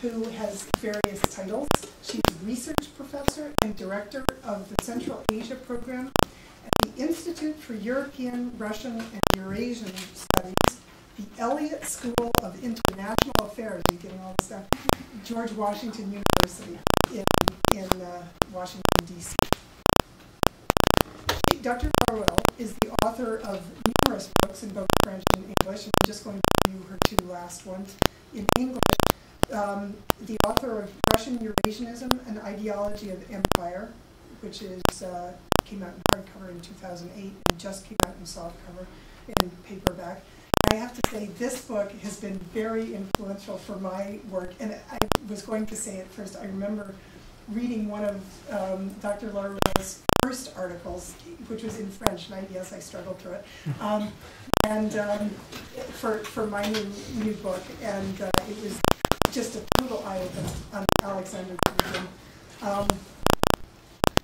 who has various titles. She's research professor and director of the Central Asia program at the Institute for European, Russian, and Eurasian Studies, the Elliott School of International Affairs, you getting all this stuff, George Washington University in, in uh, Washington, D.C. Dr. Laruelle is the author of numerous books in both French and English. I'm just going to review her two last ones. In English, um, the author of Russian Eurasianism, An Ideology of Empire, which is uh, came out in hardcover in 2008 and just came out in softcover in paperback. And I have to say this book has been very influential for my work, and I was going to say at first, I remember reading one of um, Dr. Laruelle's first articles, which was in French, and I, yes, I struggled through it, um, and um, for, for my new, new book, and uh, it was just a total eye-opener on Alexander. Um,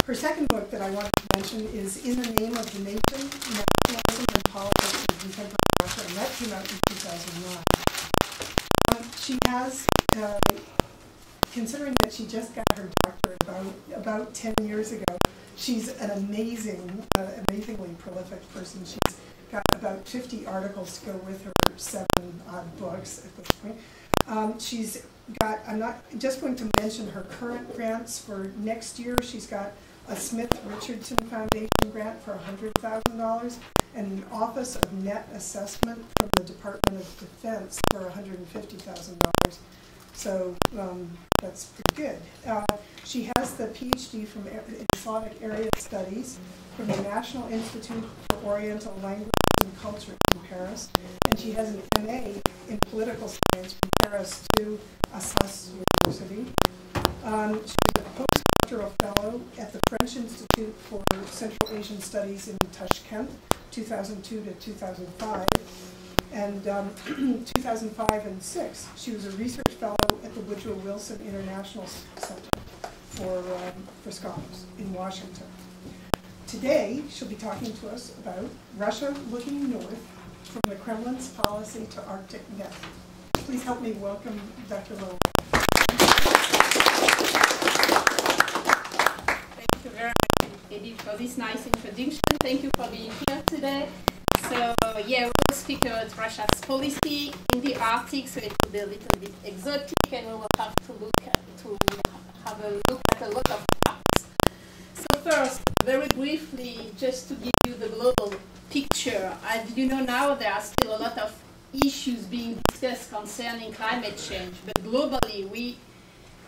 her second book that I wanted to mention is In the Name of the Nation, Nationalism and Politics in Contemporary Russia, and that came out in 2009. Um, she has, uh, considering that she just got her doctorate about, about 10 years ago, she's an amazing, uh, amazingly prolific person. She's got about 50 articles to go with her seven odd books at this point. Um, she's got, I'm not just going to mention her current grants for next year. She's got a Smith Richardson Foundation grant for $100,000 and an Office of Net Assessment from the Department of Defense for $150,000. So um, that's pretty good. Uh, she has the PhD from Islamic Area Studies from the National Institute for Oriental Language and Culture in Paris, and she has an MA in Political Science from Paris to Assas University. Um, she's a postdoctoral fellow at the French Institute for Central Asian Studies in Tashkent, 2002 to 2005. And um, 2005 and 6, she was a research fellow at the Woodrow Wilson International Center for, um, for Scholars in Washington. Today, she'll be talking to us about Russia looking north from the Kremlin's policy to Arctic net. Please help me welcome Dr. Lowe. Thank you very much, Edith, for this nice introduction. Thank you for being here today. So, yeah, we'll speak about Russia's policy in the Arctic, so it will be a little bit exotic, and we will have to look at, to have a look at a lot of facts. So first, very briefly, just to give you the global picture, as you know now, there are still a lot of issues being discussed concerning climate change, but globally, we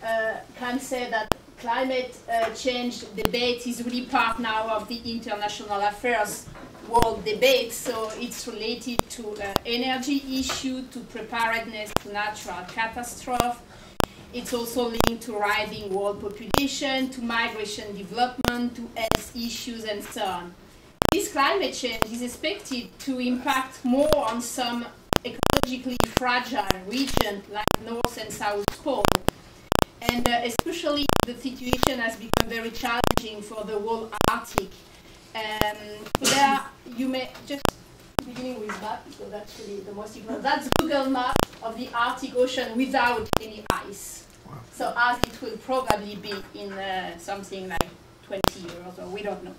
uh, can say that climate uh, change debate is really part now of the international affairs world debate. So it's related to uh, energy issue, to preparedness to natural catastrophe. It's also linked to rising world population, to migration development, to health issues, and so on. This climate change is expected to impact more on some ecologically fragile region like North and South Pole. And uh, especially the situation has become very challenging for the whole Arctic. Um, there, you may just beginning with that so that's really the most important. That's Google map of the Arctic Ocean without any ice. Wow. So as it will probably be in uh, something like 20 years, or we don't know.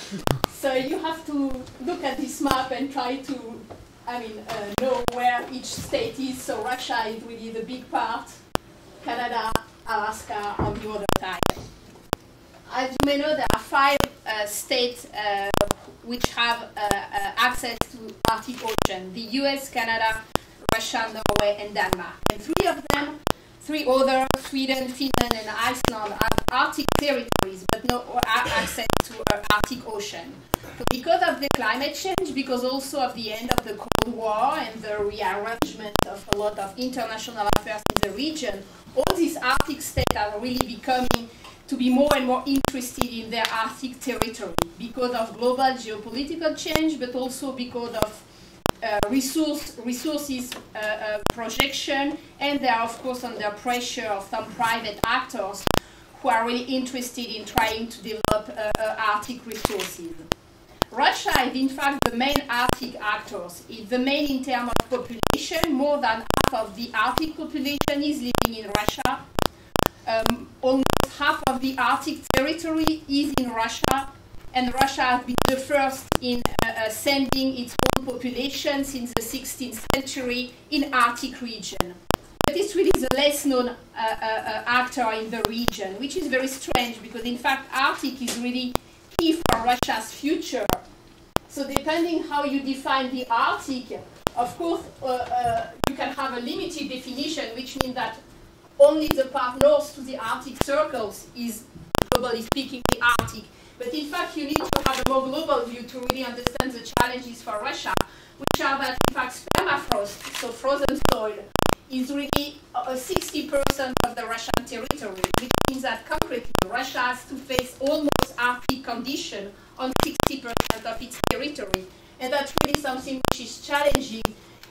so you have to look at this map and try to, I mean, uh, know where each state is. So Russia is really the big part. Canada, Alaska on the other side. As you may know, there are five uh, states uh, which have uh, uh access to Arctic Ocean, the US, Canada, Russia, Norway, and Denmark. And three of them, three other Sweden, Finland, and Iceland, have Arctic territories, but no access to uh, Arctic Ocean. So because of the climate change, because also of the end of the Cold War and the rearrangement of a lot of international affairs in the region, all these Arctic states are really becoming to be more and more interested in their Arctic territory because of global geopolitical change, but also because of resource, resources uh, uh, projection, and they are, of course, under pressure of some private actors who are really interested in trying to develop uh, uh, Arctic resources. Russia is, in fact, the main Arctic actors. It's the main in terms of population, more than half of the Arctic population is living in Russia. Um, almost half of the Arctic territory is in Russia, and Russia has been the first in uh, uh, sending its own population since the 16th century in Arctic region. But it's really the less known uh, uh, uh, actor in the region, which is very strange because in fact Arctic is really key for Russia's future. So depending how you define the Arctic, of course, uh, you can have a limited definition, which means that only the part north to the Arctic circles is, globally speaking, the Arctic. But in fact, you need to have a more global view to really understand the challenges for Russia, which are that, in fact, permafrost, so frozen soil, is really uh, 60% of the Russian territory, which means that concretely Russia has to face almost Arctic condition on 60% of its territory. And that's really something which is challenging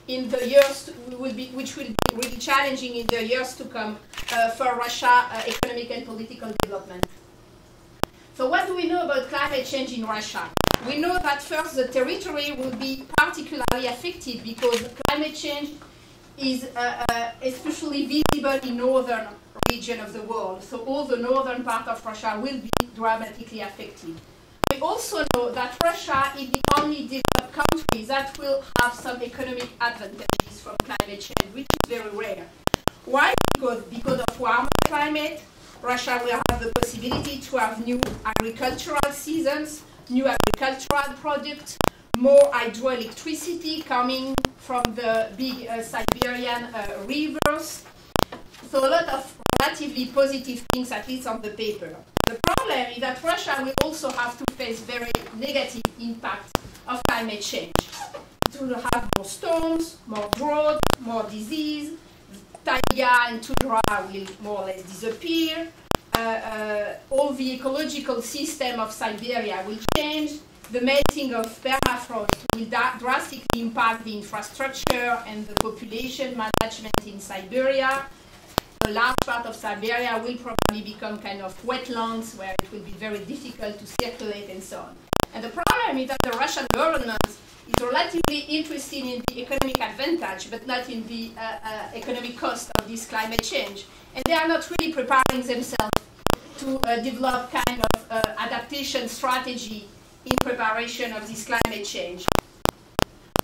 in the years, to, will be, which will be really challenging in the years to come uh, for Russia uh, economic and political development. So what do we know about climate change in Russia? We know that first the territory will be particularly affected because climate change is uh, uh, especially visible in northern region of the world. So all the northern part of Russia will be dramatically affected. We also know that Russia is the only developed country that will have some economic advantages from climate change, which is very rare. Why? Because, because of warmer climate, Russia will have the possibility to have new agricultural seasons, new agricultural products, more hydroelectricity coming from the big uh, Siberian uh, rivers. So a lot of relatively positive things, at least on the paper. The problem is that Russia will also have to face very negative impact of climate change. It will have more storms, more drought, more disease, taiga and tundra will more or less disappear. Uh, uh, all the ecological system of Siberia will change. The melting of permafrost will drastically impact the infrastructure and the population management in Siberia. A large part of Siberia will probably become kind of wetlands where it will be very difficult to circulate and so on. And the problem is that the Russian government is relatively interested in the economic advantage, but not in the uh, uh, economic cost of this climate change. And they are not really preparing themselves to uh, develop kind of uh, adaptation strategy in preparation of this climate change.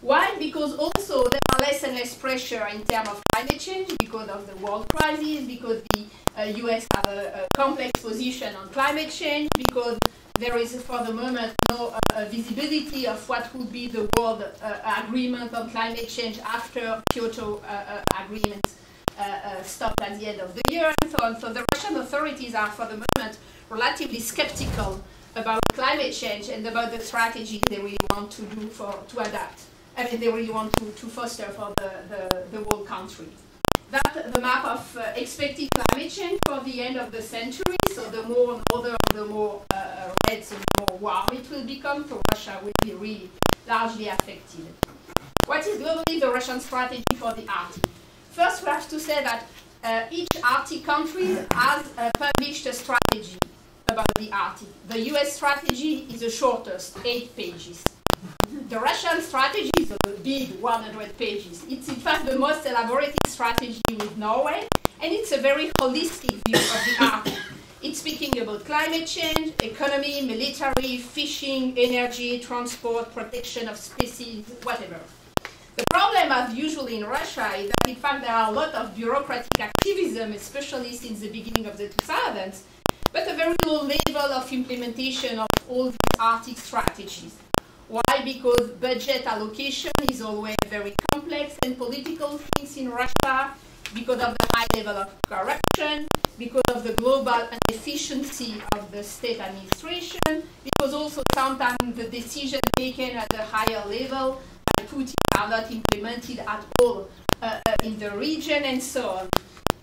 Why? Because also there are less and less pressure in terms of climate change because of the world crisis, because the uh, US have a, a complex position on climate change, because there is for the moment no uh, visibility of what would be the world uh, agreement on climate change after Kyoto uh, uh agreement uh, stopped at the end of the year and so on. So the Russian authorities are for the moment relatively skeptical about climate change and about the strategy they really want to do for to adapt. I mean, they really want to, to foster for the, the, the whole country. That's the map of uh, expected climate change for the end of the century. So the more northern, the more uh, red, the more warm it will become. So Russia will be really largely affected. What is globally the Russian strategy for the Arctic? First, we have to say that uh, each Arctic country has uh, published a strategy about the Arctic. The US strategy is the shortest, eight pages. The Russian strategy is a big 100 pages. It's in fact the most elaborated strategy with Norway, and it's a very holistic view of the Arctic. It's speaking about climate change, economy, military, fishing, energy, transport, protection of species, whatever. The problem, as usually in Russia, is that in fact there are a lot of bureaucratic activism, especially since the beginning of the 2000s, but a very low level of implementation of all these Arctic strategies. Why? Because budget allocation is always very complex and political things in Russia, because of the high level of corruption, because of the global inefficiency of the state administration, because also sometimes the decisions taken at the higher level by Putin are not implemented at all uh, uh in the region and so on.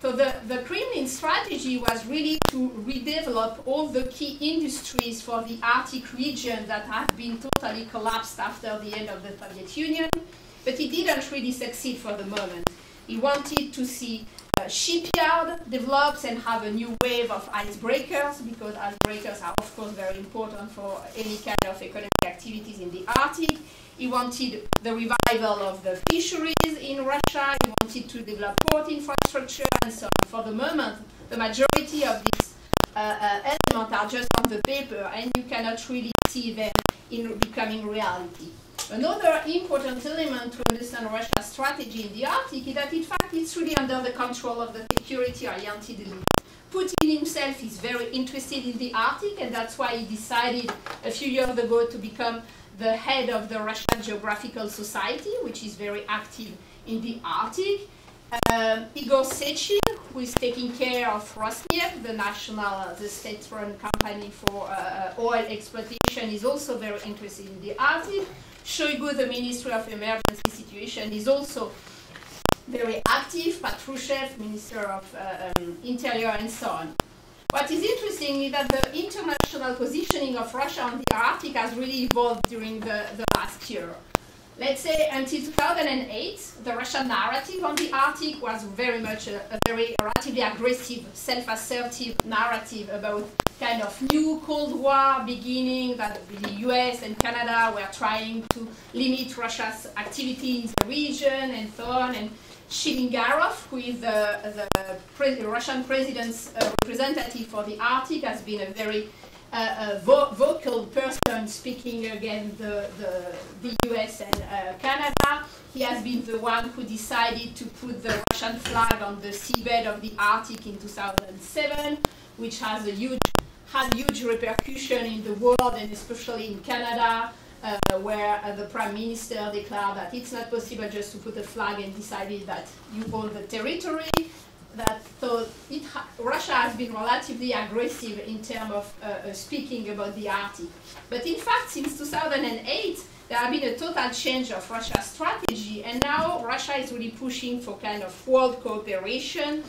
So the, the Kremlin strategy was really to redevelop all the key industries for the Arctic region that had been totally collapsed after the end of the Soviet Union, but it didn't really succeed for the moment. He wanted to see uh, shipyard develops and have a new wave of icebreakers because icebreakers are of course very important for any kind of economic activities in the Arctic. He wanted the revival of the fisheries in Russia. He wanted to develop port infrastructure and so on. For the moment, the majority of these uh, uh, elements are just on the paper and you cannot really see them in becoming reality. Another important element to understand Russia's strategy in the Arctic is that in fact it's really under the control of the security-oriented elite. Putin himself is very interested in the Arctic and that's why he decided a few years ago to become the head of the Russian Geographical Society, which is very active in the Arctic. Um, Igor Sechin, who is taking care of Rosneft, the national, uh, the state-run company for uh, oil exploitation, is also very interested in the Arctic. Shoigu, the Ministry of Emergency Situation, is also very active. Patrushev, Minister of uh, um, Interior, and so on. What is interesting is that the international positioning of Russia on the Arctic has really evolved during the, the last year. Let's say until 2008, the Russian narrative on the Arctic was very much a, a very relatively aggressive, self-assertive narrative about kind of new Cold War beginning that the US and Canada were trying to limit Russia's activity in the region and so on. And Chilingarov, who is the, the pre Russian president's uh, representative for the Arctic, has been a very uh, vo vocal person speaking against the, the, the US and uh, Canada. He has been the one who decided to put the Russian flag on the seabed of the Arctic in 2007, which has a huge, had huge repercussion in the world and especially in Canada. Uh, where uh, the prime minister declared that it's not possible just to put a flag and decided that you own the territory. That so ha Russia has been relatively aggressive in terms of uh, uh, speaking about the Arctic. But in fact, since 2008, there has been a total change of Russia's strategy, and now Russia is really pushing for kind of world cooperation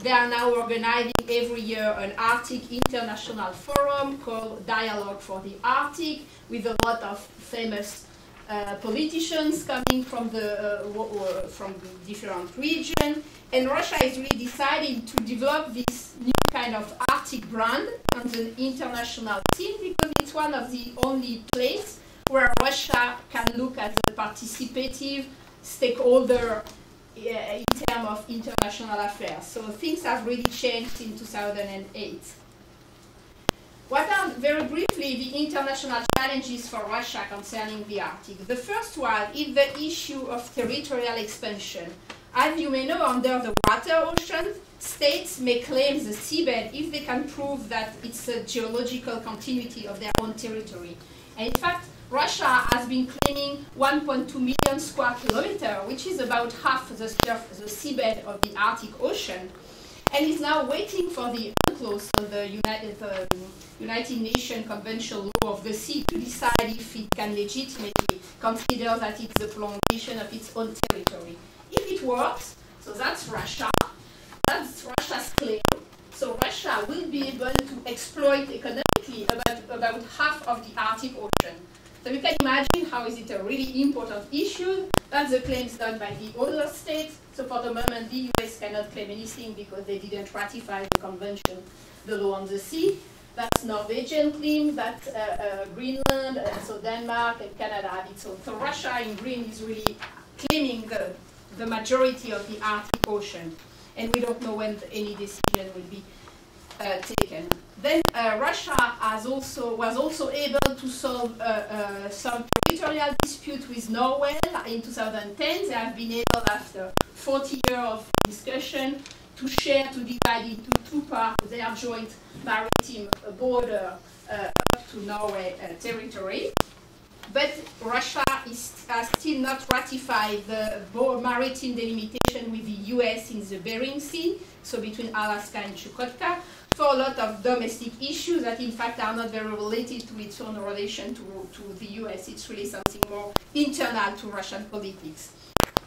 they are now organizing every year an Arctic International Forum called Dialogue for the Arctic with a lot of famous uh, politicians coming from the uh, from different regions. And Russia is really deciding to develop this new kind of Arctic brand on the international scene because it's one of the only places where Russia can look as a participative stakeholder in terms of international affairs. So things have really changed in 2008. What are, very briefly, the international challenges for Russia concerning the Arctic? The first one is the issue of territorial expansion. As you may know, under the water ocean, states may claim the seabed if they can prove that it's a geological continuity of their own territory. And in fact, Russia has been claiming 1.2 million square kilometers, which is about half the, the seabed of the Arctic Ocean, and is now waiting for the UNCLOS, the United, uh, United Nations Convention Law of the Sea, to decide if it can legitimately consider that it's the prolongation of its own territory. If it works, so that's Russia, that's Russia's claim. So Russia will be able to exploit economically about, about half of the Arctic Ocean. So you can imagine how is it a really important issue. That's the claims done by the other states. So for the moment, the US cannot claim anything because they didn't ratify the convention, the law on the sea. That's Norwegian claim, that's uh, uh, Greenland, and so Denmark and Canada have. So, so Russia in green is really claiming the, the majority of the Arctic Ocean. And we don't know when any decision will be uh, taken. Then uh, Russia also, was also able to solve uh, uh, some territorial dispute with Norway in 2010. They have been able, after 40 years of discussion, to share, to divide into two parts their joint maritime border uh, up to Norway uh, territory. But Russia is, has still not ratified the maritime delimitation with the US in the Bering Sea, so between Alaska and Chukotka for a lot of domestic issues that in fact are not very related to its own relation to, to the US. It's really something more internal to Russian politics.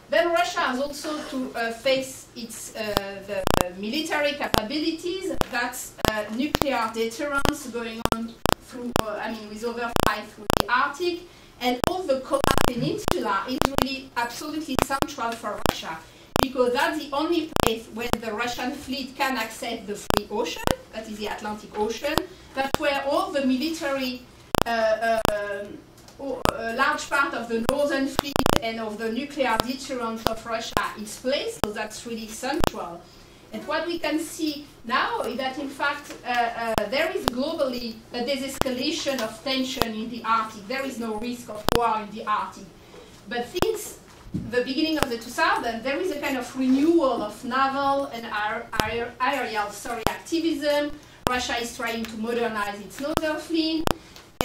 Then Russia has also to uh, face its uh, the military capabilities. That's uh, nuclear deterrence going on through, uh, I mean, with over five through Arctic, and all the Kola Peninsula is really absolutely central for Russia because that's the only place where the Russian fleet can access the free ocean, that is the Atlantic Ocean. That's where all the military, uh, um, a large part of the northern fleet and of the nuclear deterrence of Russia is placed, so that's really central. And what we can see now is that, in fact, uh, uh, there is globally a desescalation of tension in the Arctic. There is no risk of war in the Arctic. But since the beginning of the 2000s, there is a kind of renewal of naval and aerial sorry, activism. Russia is trying to modernize its northern fleet,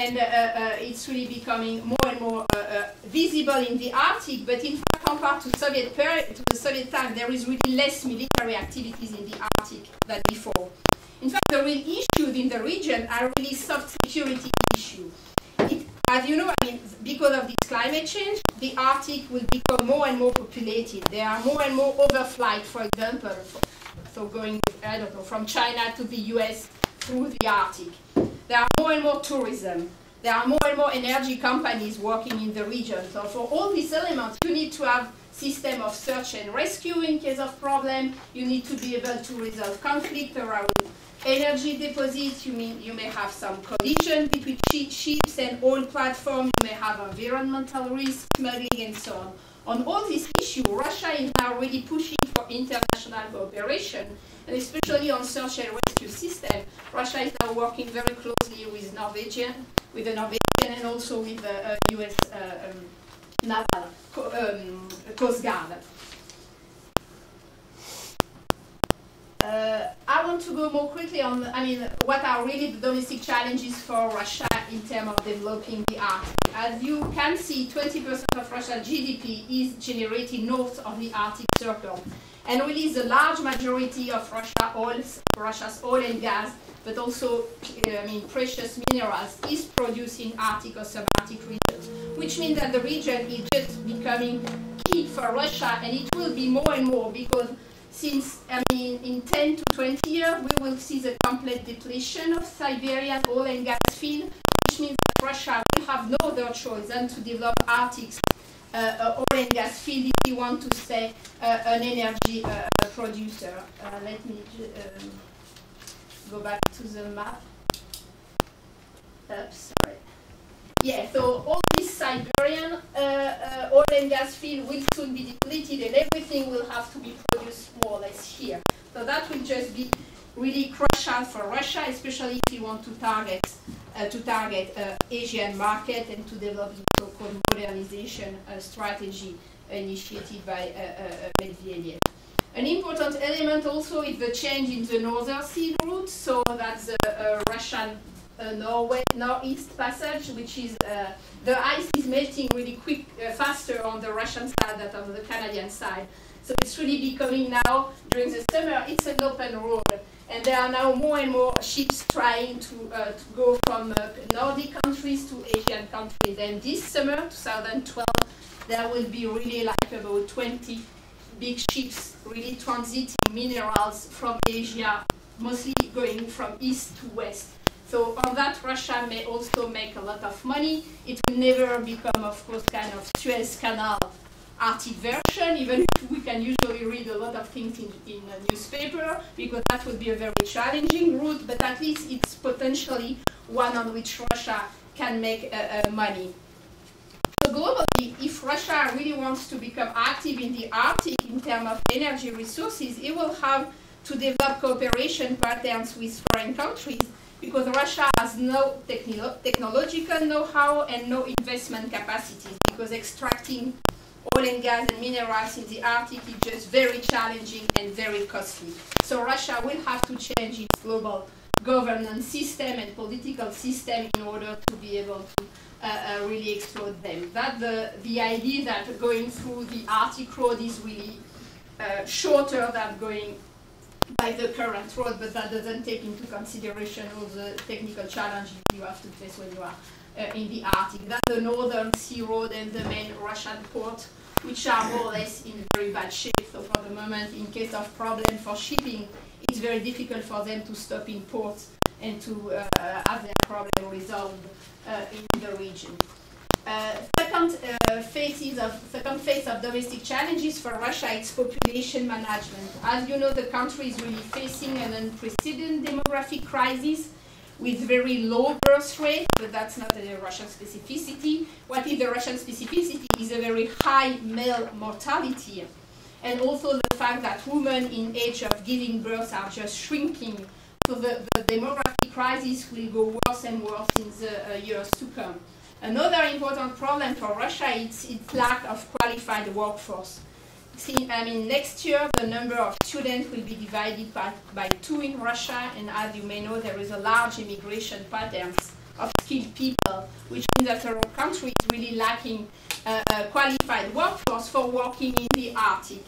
and uh, uh, it's really becoming more and more uh, uh visible in the Arctic. But in compared to Soviet period, to the Soviet time, there is really less military activities in the Arctic than before. In fact, the real issues in the region are really soft security issues. As you know, I mean, because of this climate change, the Arctic will become more and more populated. There are more and more overflight, for example, so going, I don't know, from China to the US through the Arctic. There are more and more tourism. There are more and more energy companies working in the region. So for all these elements, you need to have system of search and rescue in case of problem. You need to be able to resolve conflict around energy deposits, you, mean, you may have some collision between ships and oil platforms, you may have environmental risk, smuggling, and so on. On all these issues, Russia is now really pushing for international cooperation, and especially on search and rescue system. Russia is now working very closely with Norwegian, with the Norwegian, and also with the U.S. Uh, um, naval um, Coast Guard. Uh, I want to go more quickly on, I mean, what are really the domestic challenges for Russia in terms of developing the Arctic. As you can see, 20% of Russia's GDP is generated north of the Arctic Circle. And really the large majority of Russia oils, Russia's oil and gas, but also I mean, precious minerals, is produced in Arctic or subarctic regions, which means that the region is just becoming key for Russia, and it will be more and more because since, I mean, in 10 to 20 years, we will see the complete depletion of Siberian oil and gas field, which means that Russia will have no other choice than to develop Arctic uh, uh, oil and gas field if you want to stay uh, an energy uh, producer. Uh, let me um, go back to the map. Oops, sorry. Yeah, so all this Siberian uh, uh, oil and gas field will soon be depleted and everything will have to be produced more or less here. So that will just be really crucial for Russia, especially if you want to target uh, to target uh, Asian market and to develop the so-called modernization uh, strategy initiated by uh, Medvedev. An important element also is the change in the northern sea route, so that's the Russian uh, Norway, Northeast Passage, which is uh, the ice is melting really quick, uh, faster on the Russian side than on the Canadian side. So it's really becoming now, during the summer, it's an open road. And there are now more and more ships trying to, uh, to go from uh, Nordic countries to Asian countries. And this summer, 2012, there will be really like about 20 big ships really transiting minerals from Asia, mostly going from east to west. So on that, Russia may also make a lot of money. It will never become, of course, kind of Suez Canal Arctic version, even if we can usually read a lot of things in, in a newspaper, because that would be a very challenging route, but at least it's potentially one on which Russia can make uh, uh, money. So globally, if Russia really wants to become active in the Arctic in terms of energy resources, it will have to develop cooperation patterns with foreign countries because Russia has no technological know-how and no investment capacities because extracting oil and gas and minerals in the Arctic is just very challenging and very costly. So Russia will have to change its global governance system and political system in order to be able to uh, uh, really exploit them. That the, the idea that going through the Arctic road is really uh, shorter than going by the current road, but that doesn't take into consideration all the technical challenges you have to face when you are uh, in the Arctic. That's the northern sea road and the main Russian port, which are more or less in very bad shape. So for the moment, in case of problem for shipping, it's very difficult for them to stop in ports and to uh, have their problem resolved uh, in the region. Uh, second uh, phase of second phase of domestic challenges for Russia is population management. As you know, the country is really facing an unprecedented demographic crisis with very low birth rate, but that's not a Russian specificity. What is the Russian specificity is a very high male mortality, and also the fact that women in age of giving birth are just shrinking. So the, the demographic crisis will go worse and worse in the uh, years to come. Another important problem for Russia is its lack of qualified workforce. See, I mean, next year the number of students will be divided by, by two in Russia, and as you may know, there is a large immigration pattern of skilled people, which means that our country is really lacking uh, a qualified workforce for working in the Arctic.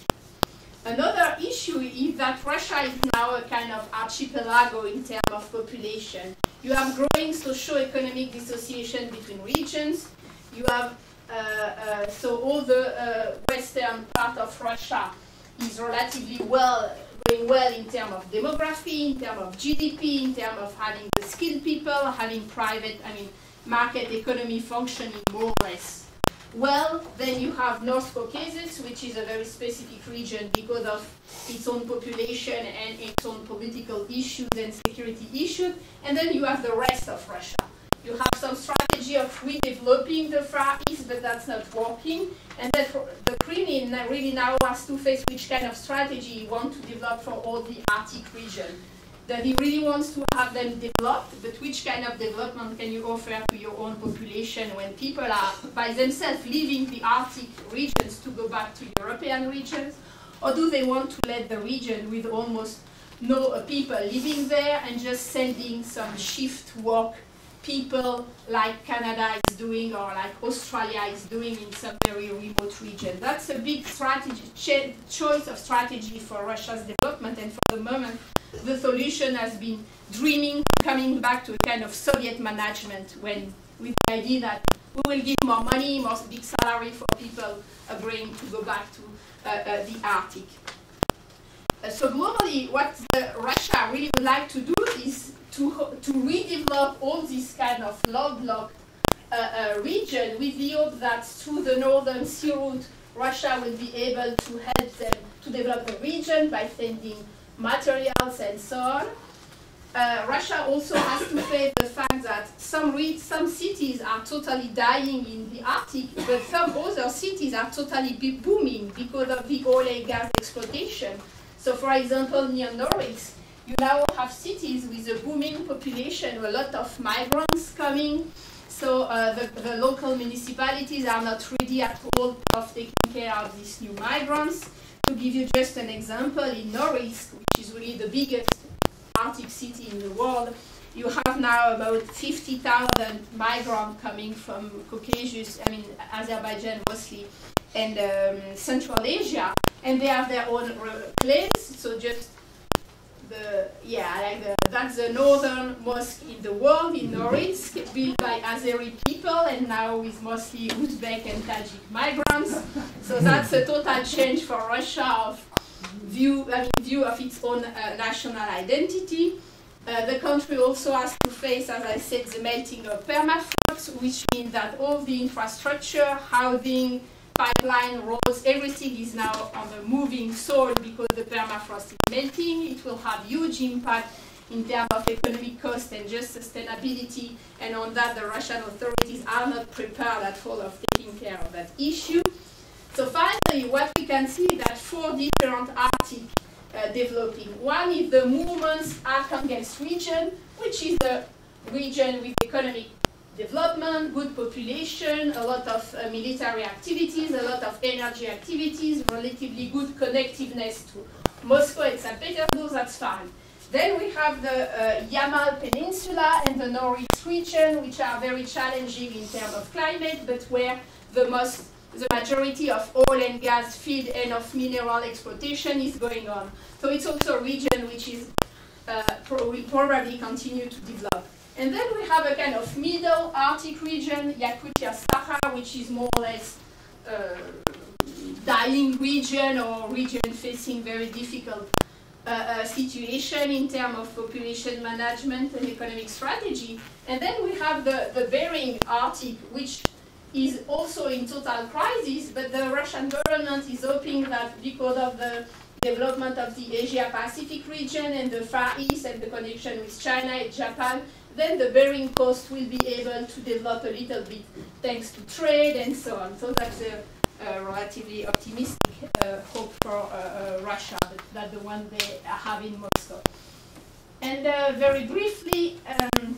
Another issue is that Russia is now a kind of archipelago in terms of population. You have growing socio-economic dissociation between regions. You have, uh, uh, so all the uh, western part of Russia is relatively well, going well in terms of demography, in terms of GDP, in terms of having the skilled people, having private, I mean, market economy functioning more or less well, then you have North Caucasus, which is a very specific region because of its own population and its own political issues and security issues. And then you have the rest of Russia. You have some strategy of redeveloping the Far East, but that's not working. And that the Kremlin really now has to face which kind of strategy you want to develop for all the Arctic region that he really wants to have them developed, but which kind of development can you offer to your own population when people are by themselves leaving the Arctic regions to go back to European regions? Or do they want to let the region with almost no uh, people living there and just sending some shift work people like Canada is doing or like Australia is doing in some very remote region. That's a big strategy, choice of strategy for Russia's development and for the moment the solution has been dreaming, coming back to a kind of Soviet management when with the idea that we will give more money, more big salary for people agreeing to go back to uh, uh, the Arctic. Uh, so globally, what Russia really would like to do is to, to redevelop all this kind of landlocked uh, uh, region with the hope that through the northern sea route, Russia will be able to help them to develop the region by sending materials and so on. Uh, Russia also has to face the fact that some, some cities are totally dying in the Arctic, but some other cities are totally booming because of the oil and gas exploitation. So, for example, near Norilsk, you now have cities with a booming population, a lot of migrants coming. So uh, the, the local municipalities are not ready at all of taking care of these new migrants. To give you just an example, in Norilsk, which is really the biggest Arctic city in the world, you have now about 50,000 migrants coming from Caucasus, I mean Azerbaijan mostly, and um, Central Asia, and they have their own planes, so just the yeah, like the, that's the northern mosque in the world in Norilsk, built by Azeri people, and now with mostly Uzbek and Tajik migrants. So that's a total change for Russia of view, I mean, view of its own uh, national identity. Uh, the country also has to face, as I said, the melting of permafrost, which means that all the infrastructure, housing, pipeline, roads, everything is now on the moving soil because the permafrost is melting. It will have huge impact in terms of economic cost and just sustainability. And on that, the Russian authorities are not prepared at all of taking care of that issue. So finally, what we can see that four different Arctic uh, developing. One is the Murmansk Arkhangelsk region, which is the region with economic development, good population, a lot of uh, military activities, a lot of energy activities, relatively good connectiveness to Moscow and St. Petersburg, that's fine. Then we have the uh, Yamal Peninsula and the Norilsk region, which are very challenging in terms of climate, but where the most the majority of oil and gas field and of mineral exploitation is going on. So it's also a region which is uh, will probably continue to develop. And then we have a kind of middle Arctic region, Yakutia Sakha, which is more or less uh, dying region or region facing very difficult uh, uh, situation in terms of population management and economic strategy. And then we have the, the Bering Arctic, which is also in total crisis, but the Russian government is hoping that because of the development of the Asia Pacific region and the Far East and the connection with China and Japan, then the Bering Coast will be able to develop a little bit thanks to trade and so on. So that's a, a relatively optimistic uh, hope for uh, uh, Russia, that, that, the one they have in Moscow. And uh, very briefly, um,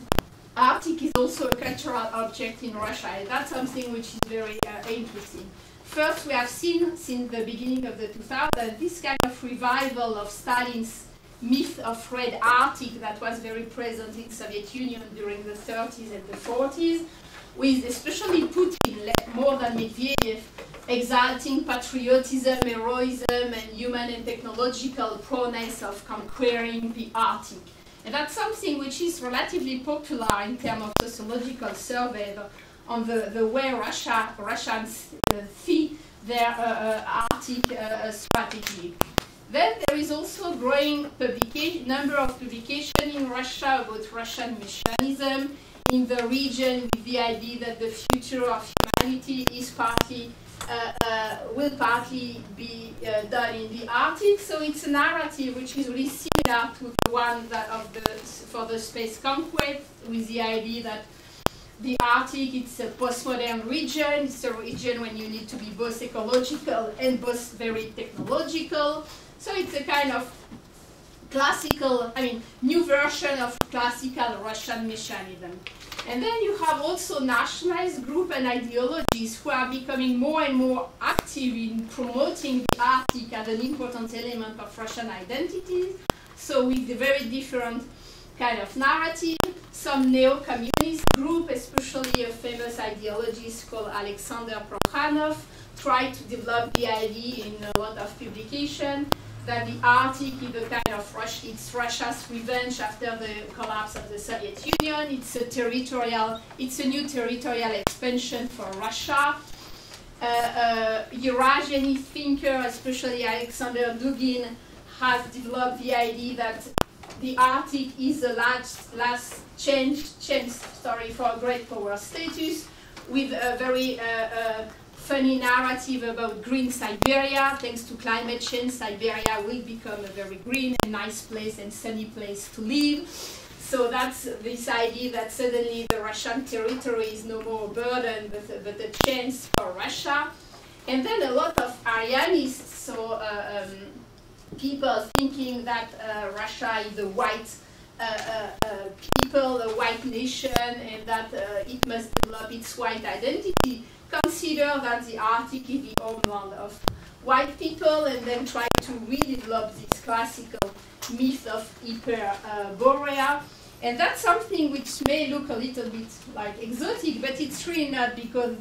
Arctic is also a cultural object in Russia, and that's something which is very uh, interesting. First, we have seen since the beginning of the 2000s this kind of revival of Stalin's myth of Red Arctic that was very present in Soviet Union during the 30s and the 40s, with especially Putin, more than Medvedev, exalting patriotism, heroism, and human and technological prowess of conquering the Arctic. And that's something which is relatively popular in terms of sociological survey on the, the way Russia, Russians uh, see their uh, uh Arctic uh, strategy. Then there is also a growing number of publications in Russia about Russian messianism in the region with the idea that the future of humanity is partly uh, uh, will partly be uh, done in the Arctic. So it's a narrative which is really similar to the one that of the for the space conquest, with the idea that the Arctic it's a postmodern region. It's a region when you need to be both ecological and both very technological. So it's a kind of classical, I mean, new version of classical Russian messianism. And then you have also nationalist groups and ideologies who are becoming more and more active in promoting the Arctic as an important element of Russian identity. So with the very different kind of narrative, some neo-communist group, especially a famous ideologist called Alexander Prokhanov, tried to develop the idea in a lot of publication that the Arctic is a kind of it's Russia's revenge after the collapse of the Soviet Union. It's a territorial, it's a new territorial expansion for Russia. Uh, uh, Eurasianist thinker, especially Alexander Dugin, has developed the idea that the Arctic is the last, last change, chance story for a great power status, with a very uh, uh funny narrative about green Siberia. Thanks to climate change, Siberia will become a very green and nice place and sunny place to live. So that's this idea that suddenly the Russian territory is no more a burden, but, but a chance for Russia. And then a lot of Aryanists, so uh, um, people thinking that uh, Russia is a white uh, uh, uh people, a white nation, and that uh, it must develop its white identity consider that the Arctic is the homeland of white people and then try to redevelop this classical myth of Hyperborea. and that's something which may look a little bit like exotic, but it's really not because,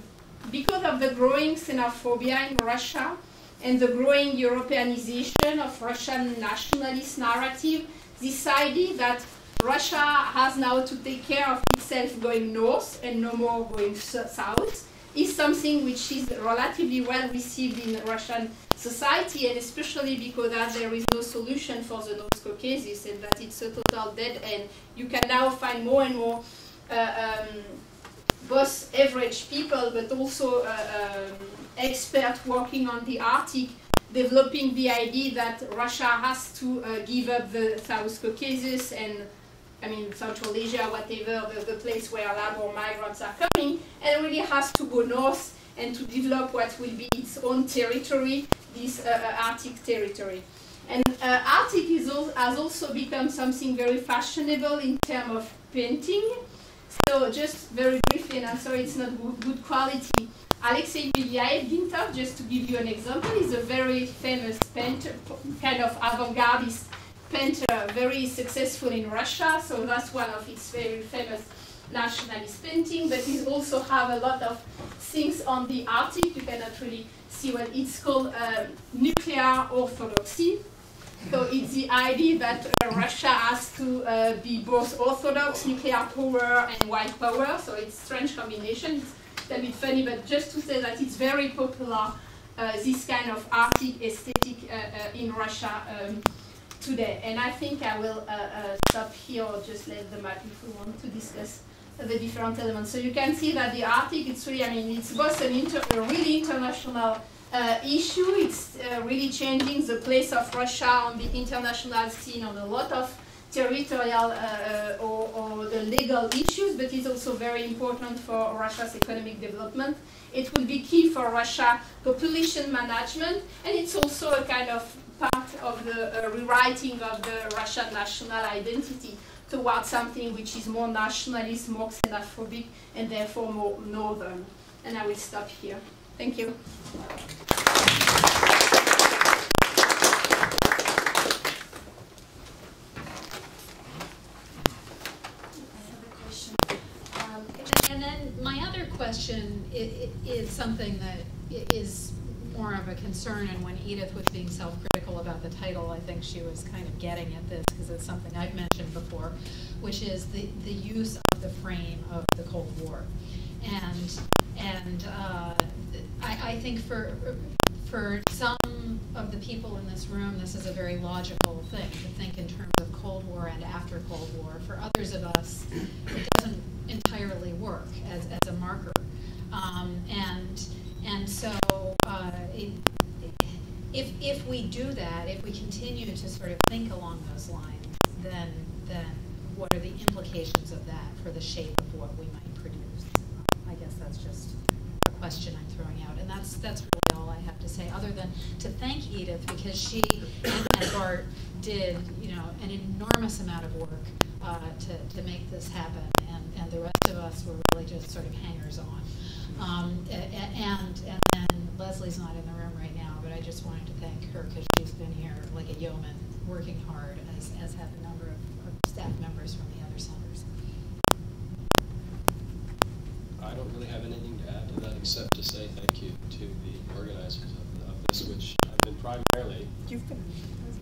because of the growing xenophobia in Russia and the growing Europeanization of Russian nationalist narrative, this idea that Russia has now to take care of itself going north and no more going south is something which is relatively well received in Russian society, and especially because that there is no solution for the North Caucasus and that it's a total dead end. You can now find more and more uh, um, both average people, but also uh, um, experts working on the Arctic, developing the idea that Russia has to uh, give up the South Caucasus and I mean, Central Asia, whatever, the, the place where labor migrants are coming, and really has to go north and to develop what will be its own territory, this uh, uh Arctic territory. And uh, Arctic al has also become something very fashionable in terms of painting. So just very briefly, and I'm sorry it's not good quality, Alexei Belyaev Guintovt, just to give you an example, is a very famous painter, kind of avant-gardist painter, very successful in Russia, so that's one of his very famous nationalist painting, but he also have a lot of things on the Arctic. You cannot really see what it's called uh, nuclear orthodoxy. So it's the idea that uh, Russia has to uh, be both orthodox, nuclear power, and white power. So it's strange combination. It's a bit funny, but just to say that it's very popular, uh, this kind of Arctic aesthetic uh, uh, in Russia. Um, today. And I think I will uh, uh, stop here or just let the map if we want to discuss the different elements. So you can see that the Arctic, it's really, I mean, it's both an inter, a really international uh, issue. It's uh, really changing the place of Russia on the international scene on a lot of territorial uh, or, or, the legal issues, but it's also very important for Russia's economic development. It will be key for Russia population management, and it's also a kind of part of the uh, rewriting of the Russian national identity towards something which is more nationalist, more xenophobic, and therefore more northern. And I will stop here. Thank you. Um, and then my other question is, something that is more of a concern, and when Edith was being self-critical about the title, I think she was kind of getting at this because it's something I've mentioned before, which is the, the use of the frame of the Cold War. And, and uh, I, I think for, for some of the people in this room, this is a very logical thing to think in terms of Cold War and after Cold War. For others of us, it doesn't entirely work as, as a marker. Um, and, and so uh, if, if we do that, if we continue to sort of think along those lines, then, then what are the implications of that for the shape of what we might produce? I guess that's just a question I'm throwing out. And that's, that's really all I have to say, other than to thank Edith because she and Bart did, you know, an enormous amount of work uh, to, to make this happen. And, and the rest of us were really just sort of hangers on. Um, and, and then Leslie's not in the room right now, but I just wanted to thank her because she's been here like a yeoman, working hard, as, as have a number of, of staff members from the other centers. I don't really have anything to add to that except to say thank you to the organizers of, of this, which I've been primarily. You've been.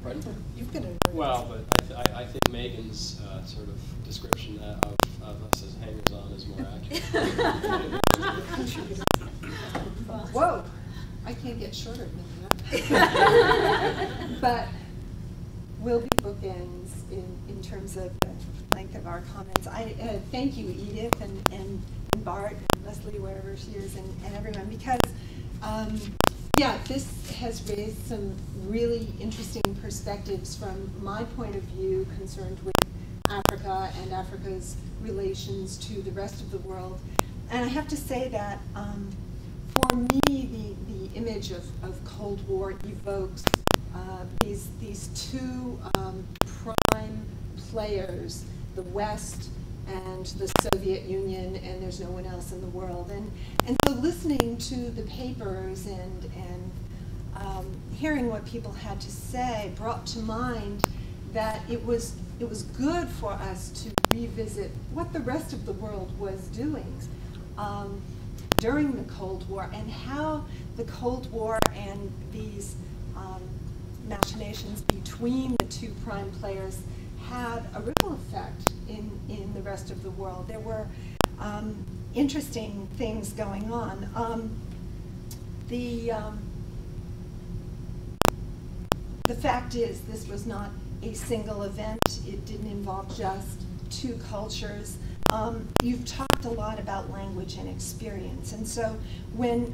Pardon? You've been. Well, but I, th I, I think Megan's uh, sort of description of, of us as hangers-on is more accurate. Whoa, I can't get shorter than that. but we'll be bookends in, in terms of the length of our comments. I uh, thank you, Edith and, and, and, Bart and Leslie, wherever she is, and, and everyone, because um, yeah, this has raised some really interesting perspectives from my point of view concerned with Africa and Africa's relations to the rest of the world. And I have to say that um, for me, the image of, of Cold War evokes uh, these, these two um, prime players, the West and the Soviet Union, and there's no one else in the world. And, and so listening to the papers and, and um, hearing what people had to say brought to mind that it was, it was good for us to revisit what the rest of the world was doing um, during the Cold War and how the Cold War and these um, machinations between the two prime players had a ripple effect in, in the rest of the world. There were um, interesting things going on. Um, the, um, the fact is, this was not a single event. It didn't involve just two cultures. Um, you've talked a lot about language and experience, and so when